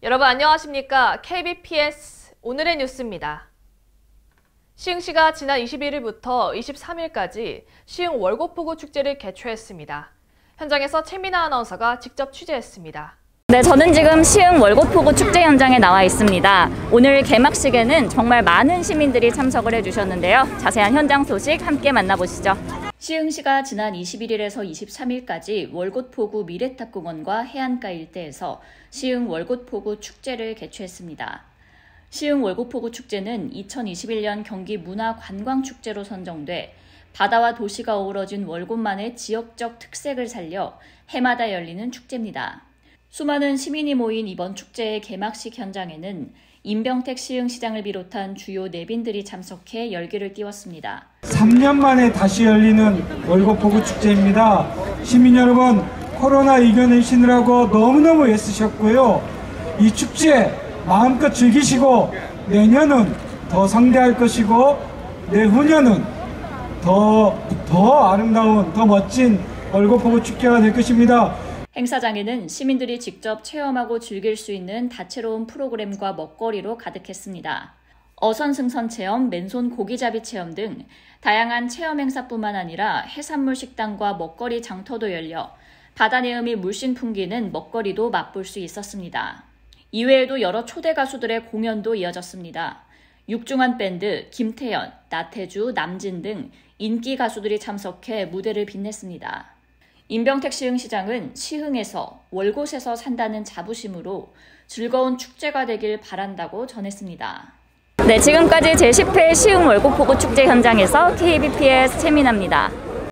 여러분 안녕하십니까? KBPS 오늘의 뉴스입니다. 시흥시가 지난 21일부터 23일까지 시흥 월곡포구 축제를 개최했습니다. 현장에서 최민아 아나운서가 직접 취재했습니다. 네, 저는 지금 시흥 월곡포구 축제 현장에 나와 있습니다. 오늘 개막식에는 정말 많은 시민들이 참석을 해주셨는데요. 자세한 현장 소식 함께 만나보시죠. 시흥시가 지난 21일에서 23일까지 월곶포구 미래탑공원과 해안가 일대에서 시흥 월곶포구 축제를 개최했습니다. 시흥 월곶포구 축제는 2021년 경기 문화관광축제로 선정돼 바다와 도시가 어우러진 월곶만의 지역적 특색을 살려 해마다 열리는 축제입니다. 수많은 시민이 모인 이번 축제의 개막식 현장에는 임병택 시흥시장을 비롯한 주요 내빈들이 참석해 열기를 띄웠습니다. 3년 만에 다시 열리는 월곡포구 축제입니다. 시민 여러분 코로나 이겨내시느라고 너무너무 애쓰셨고요. 이 축제 마음껏 즐기시고 내년은 더 성대할 것이고 내후년은 더, 더 아름다운 더 멋진 월곡포구 축제가 될 것입니다. 행사장에는 시민들이 직접 체험하고 즐길 수 있는 다채로운 프로그램과 먹거리로 가득했습니다. 어선승선 체험, 맨손 고기잡이 체험 등 다양한 체험 행사뿐만 아니라 해산물 식당과 먹거리 장터도 열려 바다 내음이 물씬 풍기는 먹거리도 맛볼 수 있었습니다. 이외에도 여러 초대 가수들의 공연도 이어졌습니다. 육중한 밴드, 김태연, 나태주, 남진 등 인기 가수들이 참석해 무대를 빛냈습니다. 임병택 시흥시장은 시흥에서 월곶에서 산다는 자부심으로 즐거운 축제가 되길 바란다고 전했습니다. 네, 지금까지 제10회 시흥 월곶포구 축제 현장에서 KBPS 최민아입니다.